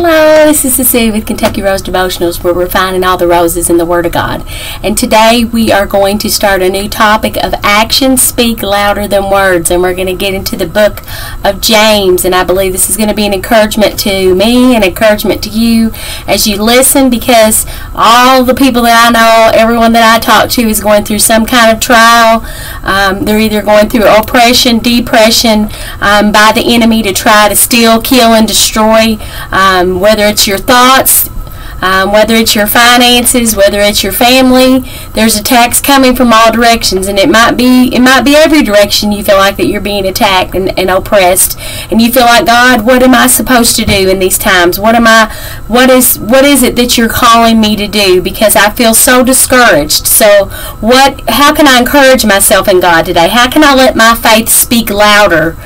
Hello, this is Cecilia with Kentucky Rose Devotionals where we're finding all the roses in the Word of God. And today we are going to start a new topic of actions speak louder than words. And we're going to get into the book of James. And I believe this is going to be an encouragement to me, an encouragement to you as you listen because all the people that I know, everyone that I talk to is going through some kind of trial. Um, they're either going through oppression, depression um, by the enemy to try to steal, kill, and destroy. Um, um, whether it's your thoughts, um, whether it's your finances, whether it's your family, there's attacks coming from all directions, and it might be it might be every direction you feel like that you're being attacked and, and oppressed, and you feel like God, what am I supposed to do in these times? What am I? What is what is it that you're calling me to do? Because I feel so discouraged. So what? How can I encourage myself in God today? How can I let my faith speak louder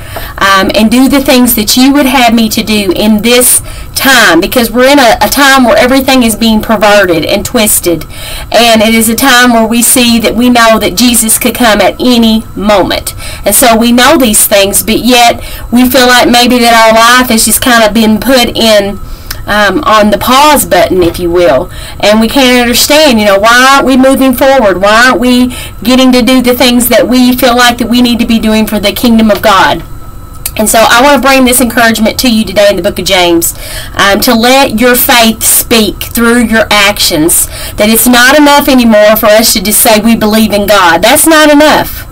um, and do the things that you would have me to do in this time? Because we're in a, a time where everything is being perverted and twisted. And it is a time where we see that we know that Jesus could come at any moment. And so we know these things, but yet we feel like maybe that our life has just kind of been put in um, on the pause button, if you will. And we can't understand, you know, why aren't we moving forward? Why aren't we getting to do the things that we feel like that we need to be doing for the kingdom of God? And so I want to bring this encouragement to you today in the book of James um, to let your faith speak through your actions. That it's not enough anymore for us to just say we believe in God. That's not enough.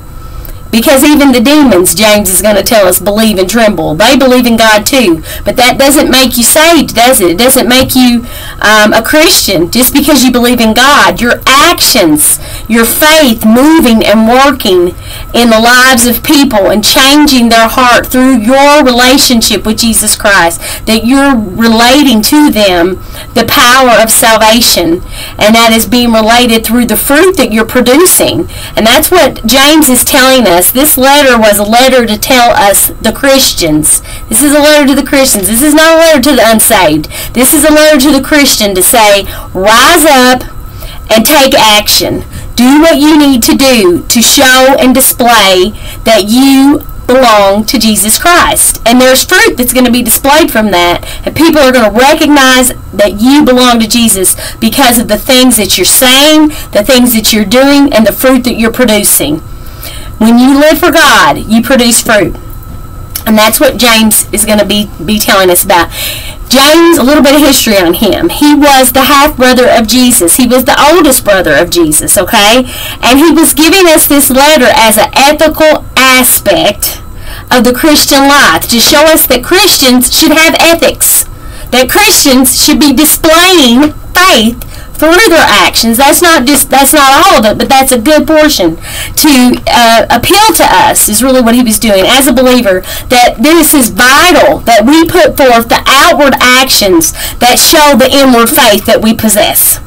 Because even the demons, James is going to tell us, believe and tremble. They believe in God too. But that doesn't make you saved, does it? It doesn't make you um, a Christian just because you believe in God. Your actions, your faith moving and working in the lives of people and changing their heart through your relationship with Jesus Christ, that you're relating to them the power of salvation. And that is being related through the fruit that you're producing. And that's what James is telling us us. This letter was a letter to tell us, the Christians. This is a letter to the Christians. This is not a letter to the unsaved. This is a letter to the Christian to say, rise up and take action. Do what you need to do to show and display that you belong to Jesus Christ. And there's fruit that's going to be displayed from that. And people are going to recognize that you belong to Jesus because of the things that you're saying, the things that you're doing, and the fruit that you're producing. When you live for God, you produce fruit. And that's what James is going to be, be telling us about. James, a little bit of history on him. He was the half brother of Jesus. He was the oldest brother of Jesus, okay? And he was giving us this letter as an ethical aspect of the Christian life to show us that Christians should have ethics, that Christians should be displaying faith through their actions. That's not just that's not all of it, but that's a good portion to uh, appeal to us is really what he was doing as a believer. That this is vital that we put forth the outward actions that show the inward faith that we possess.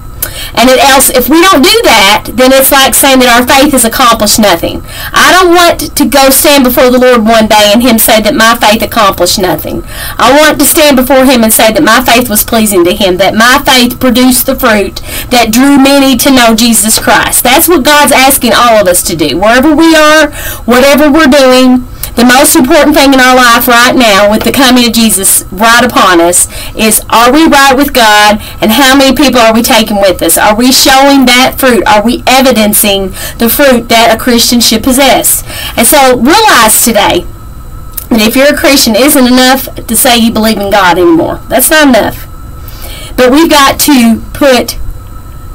And it else, if we don't do that, then it's like saying that our faith has accomplished nothing. I don't want to go stand before the Lord one day and Him say that my faith accomplished nothing. I want to stand before Him and say that my faith was pleasing to Him, that my faith produced the fruit that drew many to know Jesus Christ. That's what God's asking all of us to do. Wherever we are, whatever we're doing, the most important thing in our life right now with the coming of Jesus right upon us is are we right with God and how many people are we taking with us? Are we showing that fruit? Are we evidencing the fruit that a Christian should possess? And so realize today that if you're a Christian, it isn't enough to say you believe in God anymore. That's not enough. But we've got to put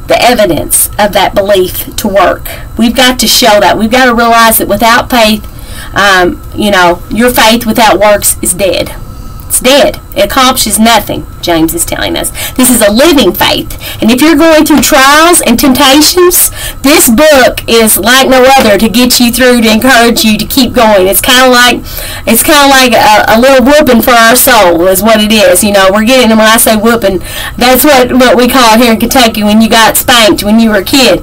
the evidence of that belief to work. We've got to show that. We've got to realize that without faith, um, you know, your faith without works is dead. It's dead. It accomplishes nothing, James is telling us. This is a living faith. And if you're going through trials and temptations, this book is like no other to get you through, to encourage you to keep going. It's kind of like it's kind of like a, a, little whooping for our soul is what it is. You know, we're getting, them when I say whooping, that's what, what we call it here in Kentucky when you got spanked when you were a kid.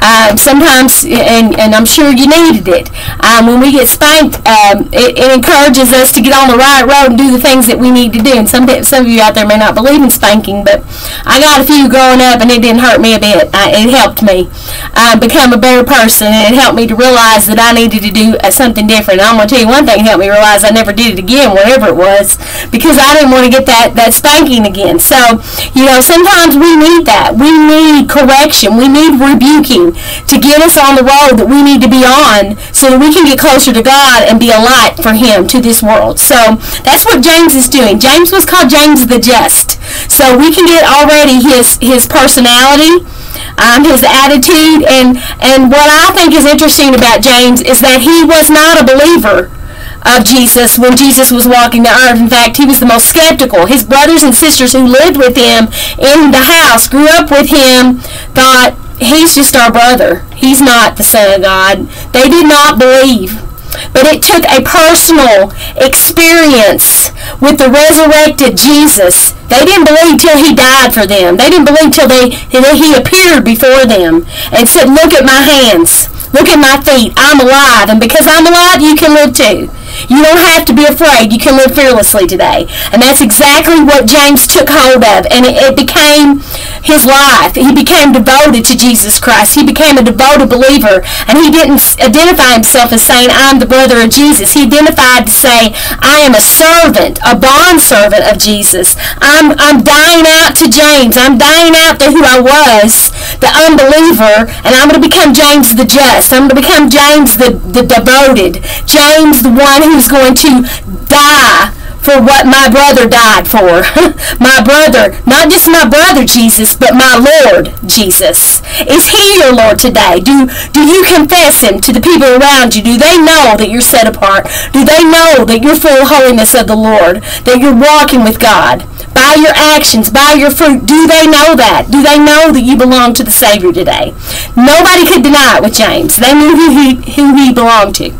Uh, sometimes, and, and I'm sure you needed it, um, when we get spanked, um, it, it encourages us to get on the right road and do the things that we need to do. And some some of you out there may not believe in spanking, but I got a few growing up, and it didn't hurt me a bit. I, it helped me uh, become a better person, and it helped me to realize that I needed to do uh, something different. And I'm gonna tell you one thing helped me realize I never did it again, whatever it was, because I didn't want to get that that spanking again. So you know, sometimes we need that. We need correction. We need rebuking to get us on the road that we need to be on, so that we can get closer to God and be a light for Him to this world. So that's what James is doing. James was called James the Just. So we can get already his his personality. Um, his attitude and and what I think is interesting about James is that he was not a believer of Jesus when Jesus was walking the earth. In fact, he was the most skeptical. His brothers and sisters who lived with him in the house, grew up with him, thought he's just our brother. He's not the Son of God. They did not believe. But it took a personal experience with the resurrected Jesus. They didn't believe till he died for them. They didn't believe till they he appeared before them and said, "Look at my hands. Look at my feet. I'm alive, and because I'm alive, you can live too." You don't have to be afraid. You can live fearlessly today. And that's exactly what James took hold of. And it, it, became his life. He became devoted to Jesus Christ. He became a devoted believer. And he didn't identify himself as saying, I'm the brother of Jesus. He identified to say, I am a servant, a bond servant of Jesus. I'm, I'm dying out to James. I'm dying out to who I was, the unbeliever. And I'm going to become James the just. I'm going to become James the, the devoted. James the one who's going to die for what my brother died for. my brother, not just my brother Jesus, but my Lord Jesus. Is he your Lord today? Do, do you confess him to the people around you? Do they know that you're set apart? Do they know that you're full holiness of the Lord? That you're walking with God? By your actions, by your fruit, do they know that? Do they know that you belong to the Savior today? Nobody could deny it with James. They knew who he, who he belonged to.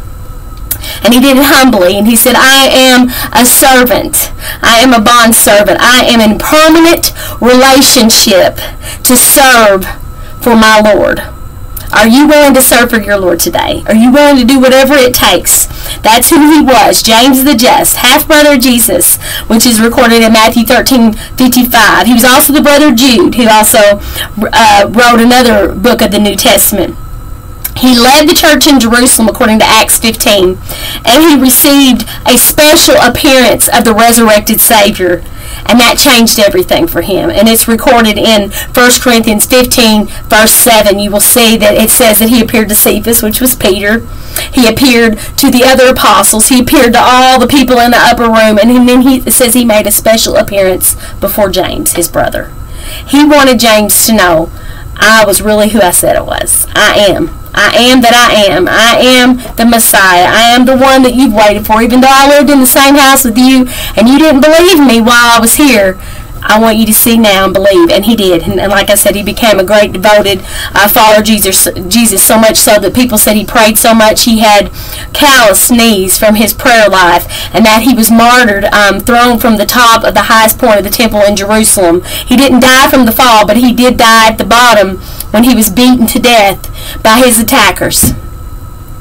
And he did it humbly. And he said, I am a servant. I am a bond servant. I am in permanent relationship to serve for my Lord. Are you willing to serve for your Lord today? Are you willing to do whatever it takes? That's who he was, James the Just, half brother of Jesus, which is recorded in Matthew 13 55. He was also the brother of Jude, who also uh, wrote another book of the New Testament. He led the church in Jerusalem according to Acts 15, and he received a special appearance of the resurrected Savior, and that changed everything for him. And it's recorded in 1 Corinthians 15, verse 7. You will see that it says that he appeared to Cephas, which was Peter. He appeared to the other apostles. He appeared to all the people in the upper room, and then he says he made a special appearance before James, his brother. He wanted James to know I was really who I said I was. I am. I am that I am. I am the Messiah. I am the one that you've waited for. Even though I lived in the same house with you and you didn't believe me while I was here, I want you to see now and believe. And he did. And, and like I said, he became a great devoted uh, follower of Jesus, Jesus, so much so that people said he prayed so much he had callous knees from his prayer life and that he was martyred, um, thrown from the top of the highest point of the temple in Jerusalem. He didn't die from the fall, but he did die at the bottom when he was beaten to death by his attackers.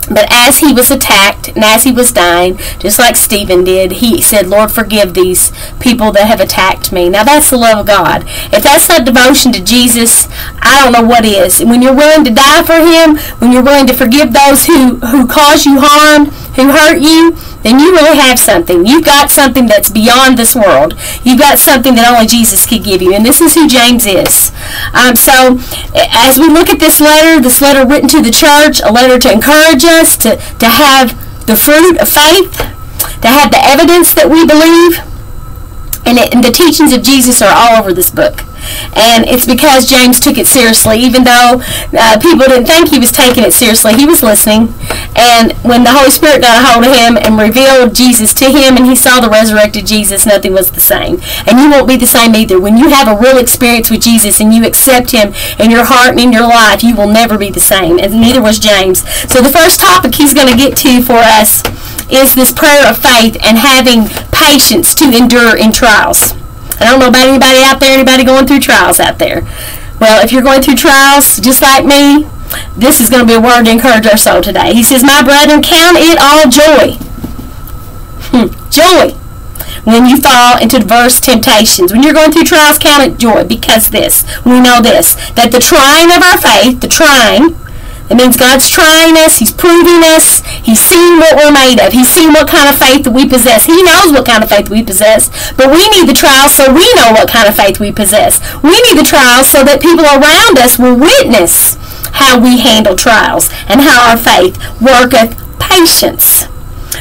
But as he was attacked and as he was dying, just like Stephen did, he said, Lord, forgive these people that have attacked me. Now that's the love of God. If that's not devotion to Jesus, I don't know what is. When you're willing to die for him, when you're willing to forgive those who, who cause you harm, who hurt you, then you really have something. You've got something that's beyond this world. You've got something that only Jesus could give you. And this is who James is. Um, so as we look at this letter, this letter written to the church, a letter to encourage us, to, to have the fruit of faith, to have the evidence that we believe, and, it, and the teachings of Jesus are all over this book. And it's because James took it seriously, even though uh, people didn't think he was taking it seriously. He was listening. And when the Holy Spirit got a hold of him and revealed Jesus to him and he saw the resurrected Jesus, nothing was the same. And you won't be the same either. When you have a real experience with Jesus and you accept him in your heart and in your life, you will never be the same. And neither was James. So the first topic he's going to get to for us is this prayer of faith and having patience to endure in trials. I don't know about anybody out there, anybody going through trials out there. Well, if you're going through trials just like me, this is going to be a word to encourage our soul today. He says, My brethren, count it all joy. Hmm, joy when you fall into diverse temptations. When you're going through trials, count it joy because this, we know this, that the trying of our faith, the trying, it means God's trying us. He's proving us. He's seen what we're made of. He's seen what kind of faith we possess. He knows what kind of faith we possess. But we need the trials so we know what kind of faith we possess. We need the trials so that people around us will witness how we handle trials and how our faith worketh patience.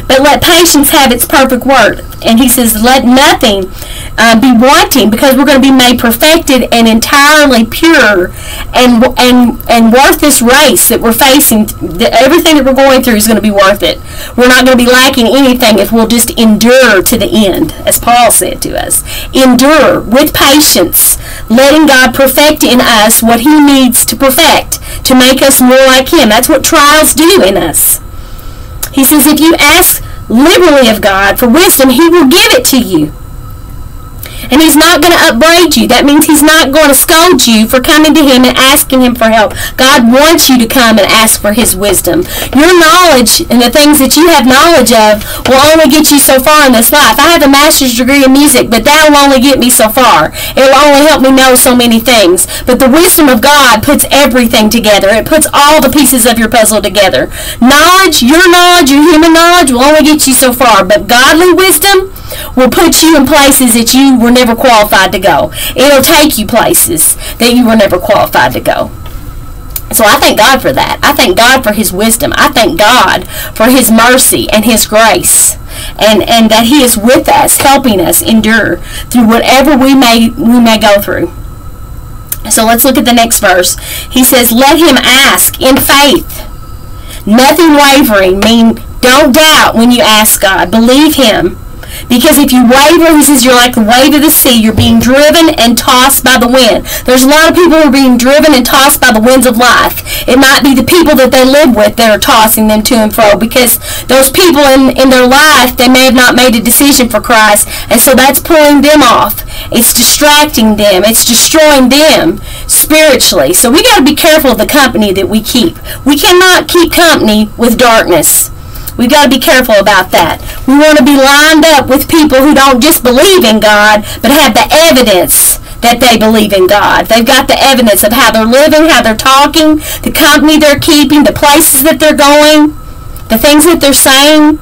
But let patience have its perfect work. And he says, let nothing uh, be wanting because we're going to be made perfected and entirely pure and, and, and worth this race that we're facing. Everything that we're going through is going to be worth it. We're not going to be lacking anything if we'll just endure to the end, as Paul said to us. Endure with patience, letting God perfect in us what he needs to perfect to make us more like him. That's what trials do in us. He says, if you ask liberally of God for wisdom, he will give it to you. And he's not going to upbraid you. That means he's not going to scold you for coming to him and asking him for help. God wants you to come and ask for his wisdom. Your knowledge and the things that you have knowledge of will only get you so far in this life. I have a master's degree in music, but that will only get me so far. It will only help me know so many things. But the wisdom of God puts everything together. It puts all the pieces of your puzzle together. Knowledge, your knowledge, your human knowledge will only get you so far. But godly wisdom will put you in places that you were never qualified to go. It'll take you places that you were never qualified to go. So I thank God for that. I thank God for his wisdom. I thank God for his mercy and his grace. And, and that he is with us, helping us endure through whatever we may we may go through. So let's look at the next verse. He says, Let him ask in faith. Nothing wavering, mean don't doubt when you ask God. Believe him because if you waver, he says you're like the wave of the sea. You're being driven and tossed by the wind. There's a lot of people who are being driven and tossed by the winds of life. It might be the people that they live with that are tossing them to and fro because those people in, in their life, they may have not made a decision for Christ. And so that's pulling them off. It's distracting them. It's destroying them spiritually. So we got to be careful of the company that we keep. We cannot keep company with darkness. We've got to be careful about that. We want to be lined up with people who don't just believe in God, but have the evidence that they believe in God. They've got the evidence of how they're living, how they're talking, the company they're keeping, the places that they're going, the things that they're saying,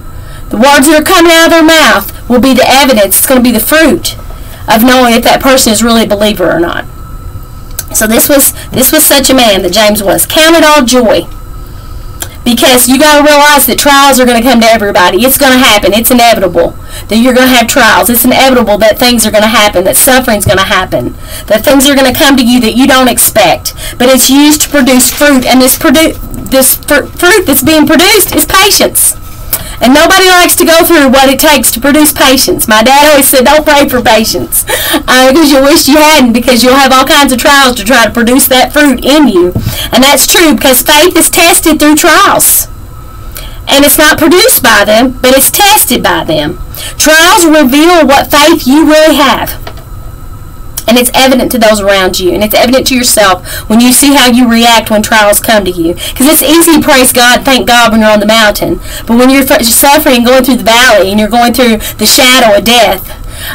the words that are coming out of their mouth will be the evidence. It's going to be the fruit of knowing if that person is really a believer or not. So this was this was such a man that James was. Count it all joy because you got to realize that trials are going to come to everybody. It's going to happen. It's inevitable that you're going to have trials. It's inevitable that things are going to happen, that suffering's going to happen, that things are going to come to you that you don't expect. But it's used to produce fruit, and this, produ- this fr- fruit that's being produced is patience. And nobody likes to go through what it takes to produce patience. My dad always said, don't pray for patience. Uh, because you wish you hadn't, because you'll have all kinds of trials to try to produce that fruit in you. And that's true because faith is tested through trials. And it's not produced by them, but it's tested by them. Trials reveal what faith you really have. And it's evident to those around you. And it's evident to yourself when you see how you react when trials come to you. Because it's easy to praise God, thank God when you're on the mountain. But when you're suffering, going through the valley, and you're going through the shadow of death,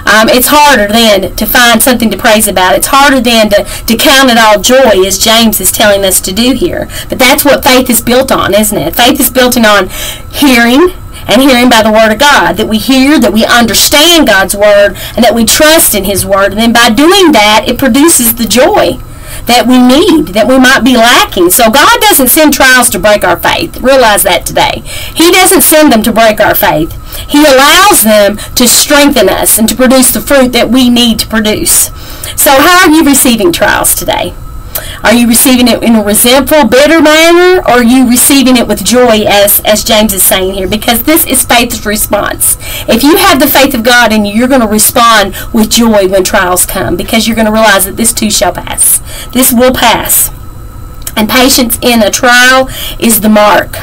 um, it's harder then to find something to praise about. It's harder then to, to count it all joy, as James is telling us to do here. But that's what faith is built on, isn't it? Faith is built on hearing and hearing by the Word of God. That we hear, that we understand God's Word, and that we trust in His Word. And then by doing that, it produces the joy that we need, that we might be lacking. So God doesn't send trials to break our faith. Realize that today. He doesn't send them to break our faith. He allows them to strengthen us and to produce the fruit that we need to produce. So how are you receiving trials today? Are you receiving it in a resentful, bitter manner, or are you receiving it with joy, as, as James is saying here? Because this is faith's response. If you have the faith of God in you, you're going to respond with joy when trials come because you're going to realize that this too shall pass. This will pass. And patience in a trial is the mark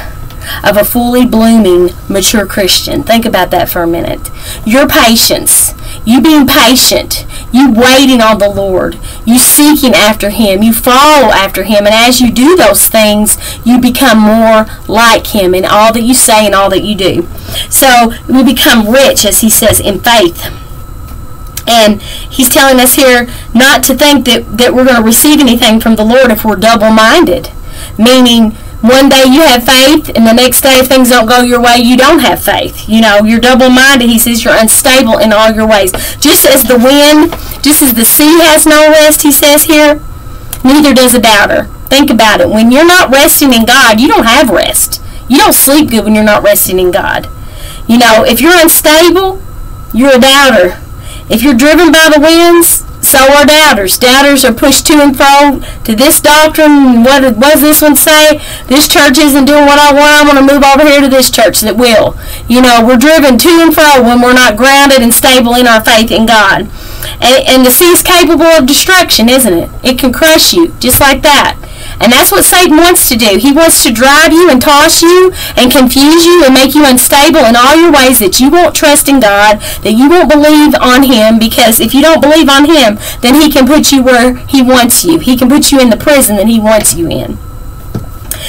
of a fully blooming, mature Christian. Think about that for a minute. Your patience, you being patient, you waiting on the Lord, you seeking after Him, you follow after Him, and as you do those things, you become more like Him in all that you say and all that you do. So we become rich, as He says, in faith. And he's telling us here not to think that, that we're going to receive anything from the Lord if we're double minded. Meaning, one day you have faith, and the next day, if things don't go your way, you don't have faith. You know, you're double minded. He says you're unstable in all your ways. Just as the wind, just as the sea has no rest, he says here, neither does a doubter. Think about it. When you're not resting in God, you don't have rest. You don't sleep good when you're not resting in God. You know, if you're unstable, you're a doubter. If you're driven by the winds, so are doubters. Doubters are pushed to and fro to this doctrine. What, what does this one say? This church isn't doing what I want. I'm going to move over here to this church that will. You know, we're driven to and fro when we're not grounded and stable in our faith in God. And, and the sea is capable of destruction, isn't it? It can crush you just like that. And that's what Satan wants to do. He wants to drive you and toss you and confuse you and make you unstable in all your ways that you won't trust in God, that you won't believe on Him, because if you don't believe on Him, then He can put you where He wants you. He can put you in the prison that He wants you in.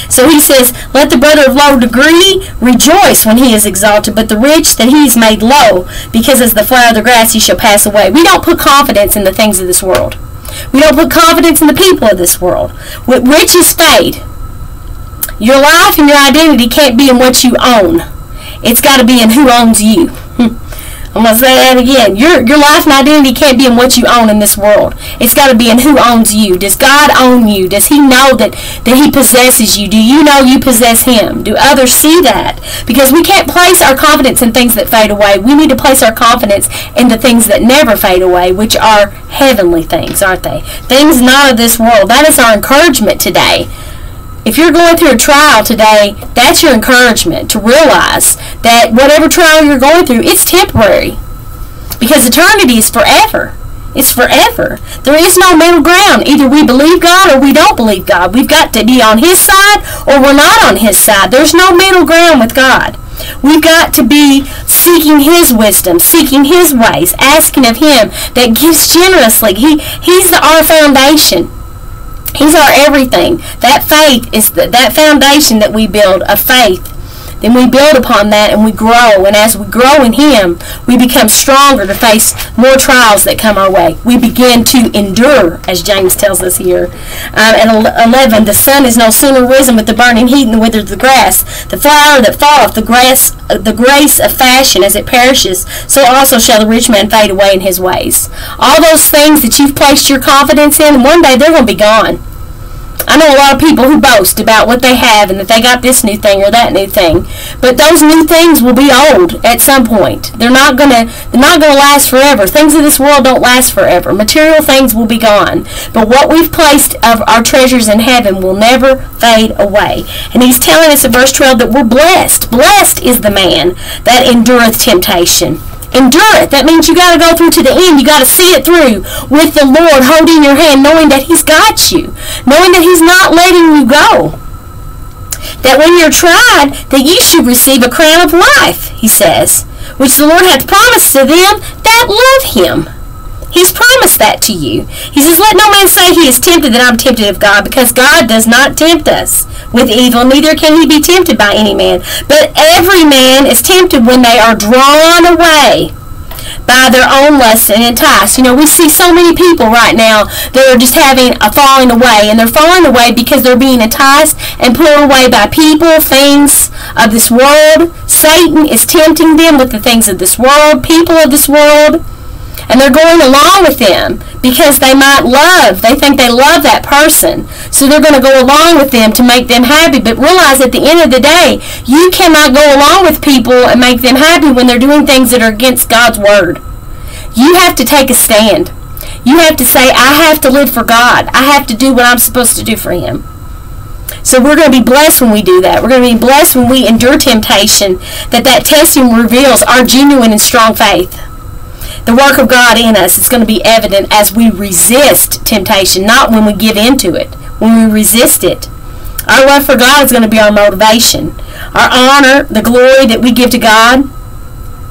So he says, Let the brother of low degree rejoice when he is exalted, but the rich that he is made low, because as the flower of the grass he shall pass away. We don't put confidence in the things of this world. We don't put confidence in the people of this world. With riches fade. Your life and your identity can't be in what you own. It's got to be in who owns you. I'm to say that again. Your, your life and identity can't be in what you own in this world. It's got to be in who owns you. Does God own you? Does He know that, that He possesses you? Do you know you possess Him? Do others see that? Because we can't place our confidence in things that fade away. We need to place our confidence in the things that never fade away, which are heavenly things, aren't they? Things not of this world. That is our encouragement today. If you're going through a trial today, that's your encouragement to realize that whatever trial you're going through, it's temporary. Because eternity is forever. It's forever. There is no middle ground. Either we believe God or we don't believe God. We've got to be on His side or we're not on His side. There's no middle ground with God. We've got to be seeking His wisdom, seeking His ways, asking of Him that gives generously. He, he's our foundation. He's our everything. That faith is the, that foundation that we build of faith. Then we build upon that and we grow. And as we grow in Him, we become stronger to face more trials that come our way. We begin to endure, as James tells us here. Um, at 11, the sun is no sooner risen with the burning heat and withers the grass. The flower that falleth, the grass, uh, the grace of fashion as it perishes, so also shall the rich man fade away in his ways. All those things that you've placed your confidence in, one day they're going to be gone. I know a lot of people who boast about what they have and that they got this new thing or that new thing. But those new things will be old at some point. They're not gonna they're not gonna last forever. Things of this world don't last forever. Material things will be gone. But what we've placed of our treasures in heaven will never fade away. And he's telling us in verse 12 that we're blessed. Blessed is the man that endureth temptation endure it. That means you got to go through to the end. You got to see it through with the Lord holding your hand, knowing that He's got you, knowing that He's not letting you go. That when you're tried, that you should receive a crown of life, He says, which the Lord hath promised to them that love Him. He's promised that to you. He says, Let no man say he is tempted that I'm tempted of God, because God does not tempt us with evil, neither can he be tempted by any man. But every man is tempted when they are drawn away by their own lust and enticed. You know, we see so many people right now that are just having a falling away, and they're falling away because they're being enticed and pulled away by people, things of this world. Satan is tempting them with the things of this world, people of this world and they're going along with them because they might love, they think they love that person. So they're going to go along with them to make them happy. But realize at the end of the day, you cannot go along with people and make them happy when they're doing things that are against God's word. You have to take a stand. You have to say, I have to live for God. I have to do what I'm supposed to do for Him. So we're going to be blessed when we do that. We're going to be blessed when we endure temptation, that that testing reveals our genuine and strong faith the work of God in us is going to be evident as we resist temptation, not when we give in to it, when we resist it. Our love for God is going to be our motivation. Our honor, the glory that we give to God,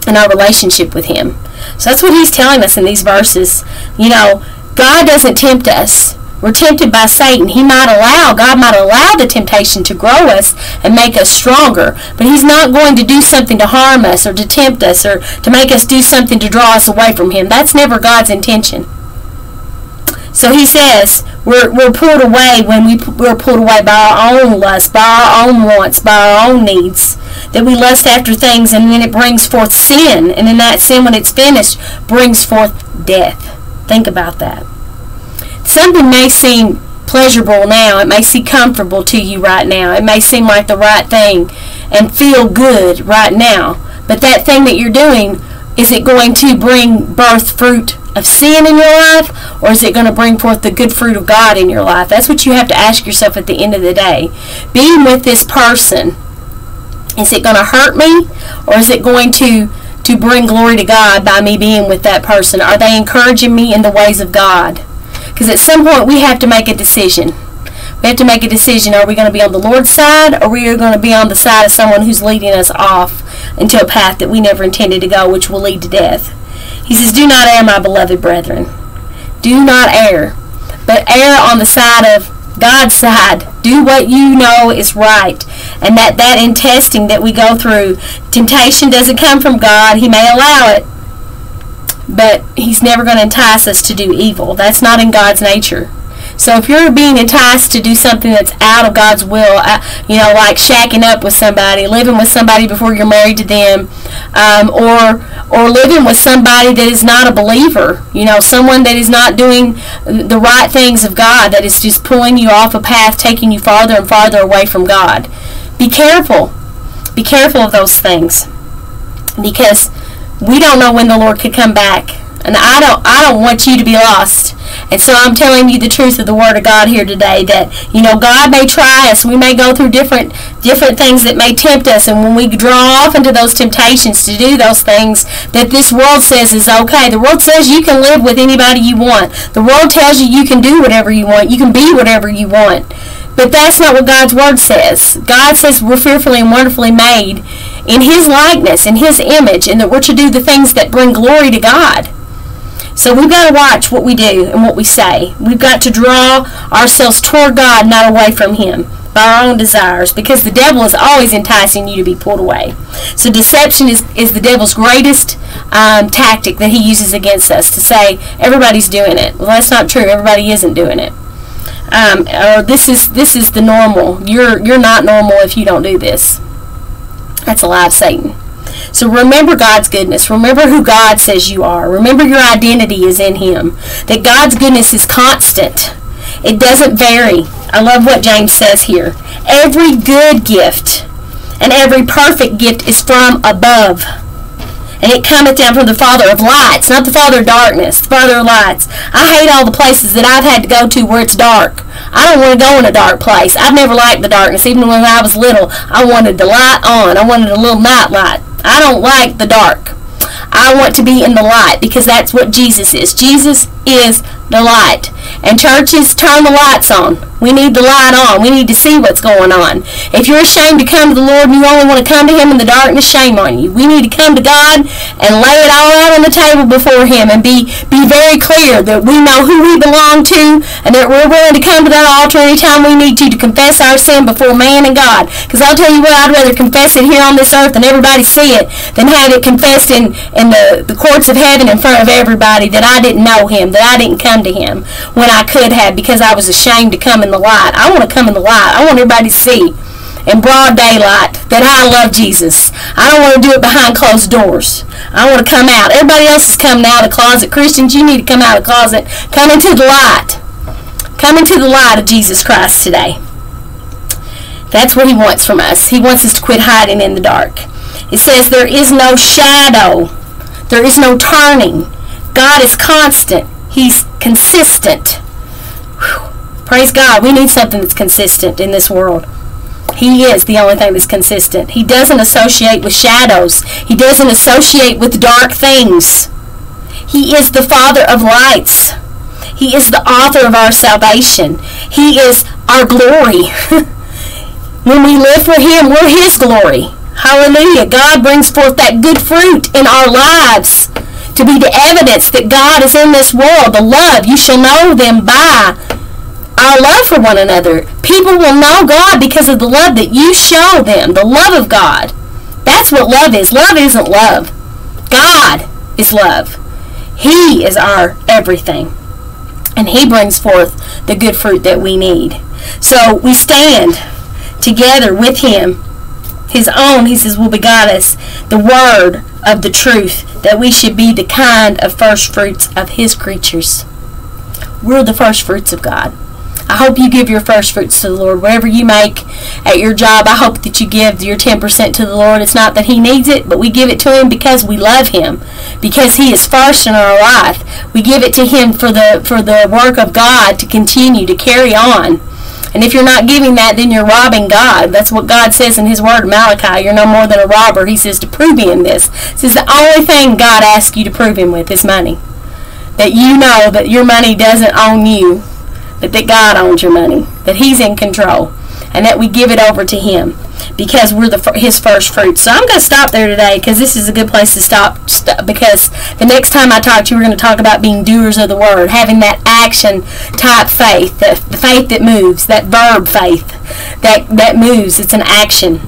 and our relationship with Him. So that's what He's telling us in these verses. You know, God doesn't tempt us we're tempted by Satan. He might allow, God might allow the temptation to grow us and make us stronger, but He's not going to do something to harm us or to tempt us or to make us do something to draw us away from Him. That's never God's intention. So He says we're, we're pulled away when we, we're pulled away by our own lust, by our own wants, by our own needs. That we lust after things and then it brings forth sin. And in that sin, when it's finished, brings forth death. Think about that something may seem pleasurable now. It may seem comfortable to you right now. It may seem like the right thing and feel good right now. But that thing that you're doing, is it going to bring birth fruit of sin in your life or is it going to bring forth the good fruit of God in your life? That's what you have to ask yourself at the end of the day. Being with this person, is it going to hurt me or is it going to to bring glory to God by me being with that person? Are they encouraging me in the ways of God? Because at some point we have to make a decision. We have to make a decision. Are we going to be on the Lord's side or are we going to be on the side of someone who's leading us off into a path that we never intended to go, which will lead to death? He says, Do not err, my beloved brethren. Do not err, but err on the side of God's side. Do what you know is right. And that, that in testing that we go through, temptation doesn't come from God. He may allow it, but he's never going to entice us to do evil. That's not in God's nature. So if you're being enticed to do something that's out of God's will, uh, you know, like shacking up with somebody, living with somebody before you're married to them, um, or or living with somebody that is not a believer, you know, someone that is not doing the right things of God, that is just pulling you off a path, taking you farther and farther away from God. Be careful. Be careful of those things, because we don't know when the Lord could come back. And I don't I don't want you to be lost. And so I'm telling you the truth of the word of God here today that you know God may try us. We may go through different different things that may tempt us and when we draw off into those temptations to do those things that this world says is okay. The world says you can live with anybody you want. The world tells you you can do whatever you want. You can be whatever you want. But that's not what God's Word says. God says we're fearfully and wonderfully made in His likeness, in His image, and that we're to do the things that bring glory to God. So we've got to watch what we do and what we say. We've got to draw ourselves toward God, not away from Him by our own desires because the devil is always enticing you to be pulled away. So deception is, is the devil's greatest um, tactic that he uses against us to say everybody's doing it. Well, that's not true. Everybody isn't doing it um, or this is this is the normal. You're you're not normal if you don't do this. That's a lie of Satan. So remember God's goodness. Remember who God says you are. Remember your identity is in Him. That God's goodness is constant. It doesn't vary. I love what James says here. Every good gift and every perfect gift is from above and it cometh down from the Father of lights, not the Father of darkness, the Father of lights. I hate all the places that I've had to go to where it's dark. I don't want to go in a dark place. I've never liked the darkness. Even when I was little, I wanted the light on. I wanted a little night light. I don't like the dark. I want to be in the light because that's what Jesus is. Jesus is the light. And churches, turn the lights on. We need the light on. We need to see what's going on. If you're ashamed to come to the Lord and you only want to come to Him in the darkness, shame on you. We need to come to God and lay it all out on the table before Him and be, be very clear that we know who we belong to and that we're willing to come to that altar anytime we need to to confess our sin before man and God. Because I'll tell you what, I'd rather confess it here on this earth and everybody see it than have it confessed in, in the, the courts of heaven in front of everybody that I didn't know Him, that I didn't come to Him when I could have because I was ashamed to come in the light. I want to come in the light. I want everybody to see in broad daylight that I love Jesus. I don't want to do it behind closed doors. I want to come out. Everybody else is coming out of the closet. Christians, you need to come out of the closet. Come into the light. Come into the light of Jesus Christ today. That's what he wants from us. He wants us to quit hiding in the dark. It says there is no shadow. There is no turning. God is constant. He's consistent. Whew. Praise God. We need something that's consistent in this world. He is the only thing that's consistent. He doesn't associate with shadows. He doesn't associate with dark things. He is the Father of lights. He is the author of our salvation. He is our glory. when we live for Him, we're His glory. Hallelujah. God brings forth that good fruit in our lives to be the evidence that God is in this world. The love, you shall know them by our love for one another. People will know God because of the love that you show them, the love of God. That's what love is. Love isn't love. God is love. He is our everything. And He brings forth the good fruit that we need. So we stand together with Him. His own, He says, will begot us the word of the truth, that we should be the kind of first fruits of His creatures. We're the first fruits of God. I hope you give your first fruits to the Lord. Whatever you make at your job, I hope that you give your 10% to the Lord. It's not that He needs it, but we give it to Him because we love Him, because He is first in our life. We give it to Him for the for the work of God to continue to carry on. And if you're not giving that, then you're robbing God. That's what God says in His Word, Malachi. You're no more than a robber. He says to prove me in this. This is the only thing God asks you to prove Him with is money. That you know that your money doesn't own you, but that God owns your money, that He's in control, and that we give it over to Him because we're the His first fruits. So I'm going to stop there today because this is a good place to stop. St- because the next time I talk to you, we're going to talk about being doers of the Word, having that action type faith, the, the faith that moves, that verb faith that that moves. It's an action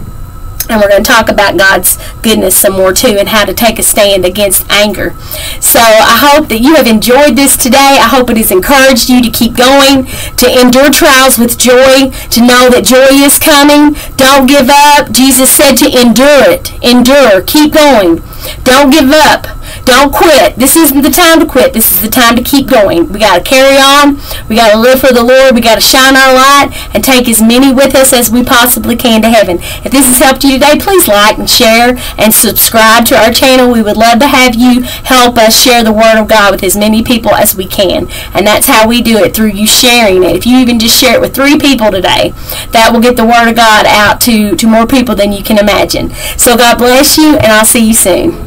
and we're going to talk about God's goodness some more too and how to take a stand against anger. So I hope that you have enjoyed this today. I hope it has encouraged you to keep going, to endure trials with joy, to know that joy is coming. Don't give up. Jesus said to endure it. Endure. Keep going. Don't give up. Don't quit. This isn't the time to quit. This is the time to keep going. We got to carry on. We got to live for the Lord. We got to shine our light and take as many with us as we possibly can to heaven. If this has helped you today, please like and share and subscribe to our channel. We would love to have you help us share the Word of God with as many people as we can. And that's how we do it, through you sharing it. If you even just share it with three people today, that will get the Word of God out to, to more people than you can imagine. So God bless you, and I'll see you soon.